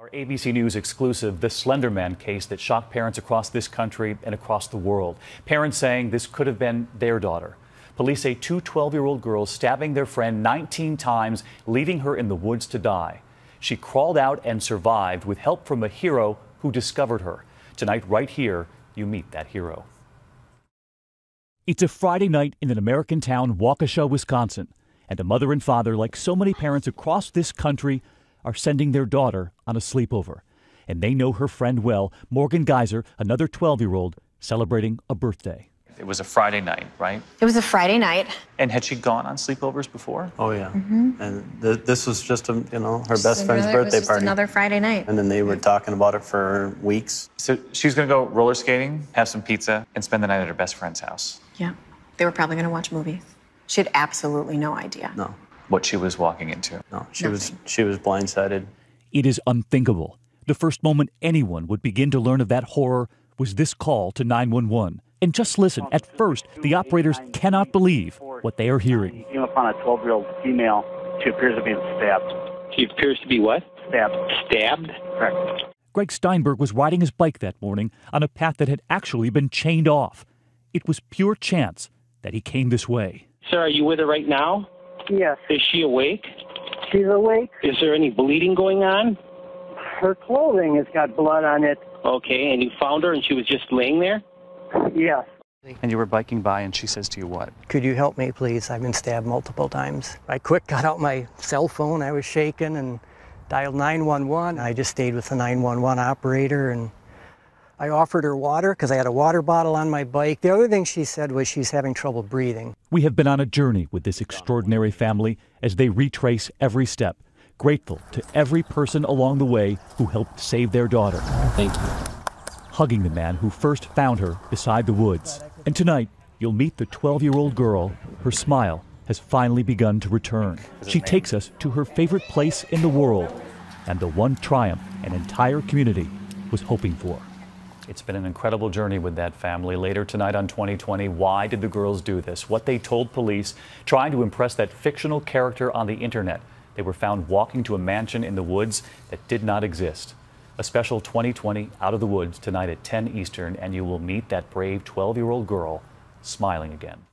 Our ABC News exclusive, the Slender Man case that shocked parents across this country and across the world. Parents saying this could have been their daughter. Police say two 12 year old girls stabbing their friend 19 times, leaving her in the woods to die. She crawled out and survived with help from a hero who discovered her. Tonight, right here, you meet that hero. It's a Friday night in an American town, Waukesha, Wisconsin, and a mother and father, like so many parents across this country, are sending their daughter on a sleepover. And they know her friend well, Morgan Geyser, another 12 year old, celebrating a birthday. It was a Friday night, right? It was a Friday night. And had she gone on sleepovers before? Oh yeah, mm-hmm. and th- this was just a you know her best So friend's really, it was birthday just party, Another Friday night. and then they were talking about it for weeks. So she was going to go roller skating, have some pizza, and spend the night at her best friend's house. Yeah. They were probably going to watch movies. She had absolutely no idea. No, What she was walking into. no, she was she was blindsided. It is unthinkable. The first moment anyone would begin to learn of that horror was this call to 911. And just listen, at first, the operators cannot believe what they are hearing. came upon a 12 year old female. She appears to be stabbed. She appears to be what? Stabbed. Stabbed? Correct. Greg Steinberg was riding his bike that morning on a path that had actually been chained off. It was pure chance that he came this way. Sir, are you with her right now? Yes, Is she awake? she's awake. Is there any bleeding going on? Her clothing has got blood on it. Okay, and you found her and she was just laying there? Yes. And you were biking by, and she says to you, What? Could you help me, please? I've been stabbed multiple times. I quick got out my cell phone. I was shaking and dialed 911. I just stayed with the 911 operator and I offered her water because I had a water bottle on my bike. The other thing she said was she's having trouble breathing. We have been on a journey with this extraordinary family as they retrace every step, grateful to every person along the way who helped save their daughter. Thank you. hugging the man who first found her beside the woods. And tonight, you'll meet the 12 year old girl. Her smile has finally begun to return. She takes us to her favorite place in the world and the one triumph an entire community was hoping for. It's been an incredible journey with that family. Later tonight on 2020, why did the girls do this? What they told police, trying to impress that fictional character on the internet. They were found walking to a mansion in the woods that did not exist. A special 2020 Out of the Woods tonight at 10 Eastern, and you will meet that brave 12 year old girl smiling again.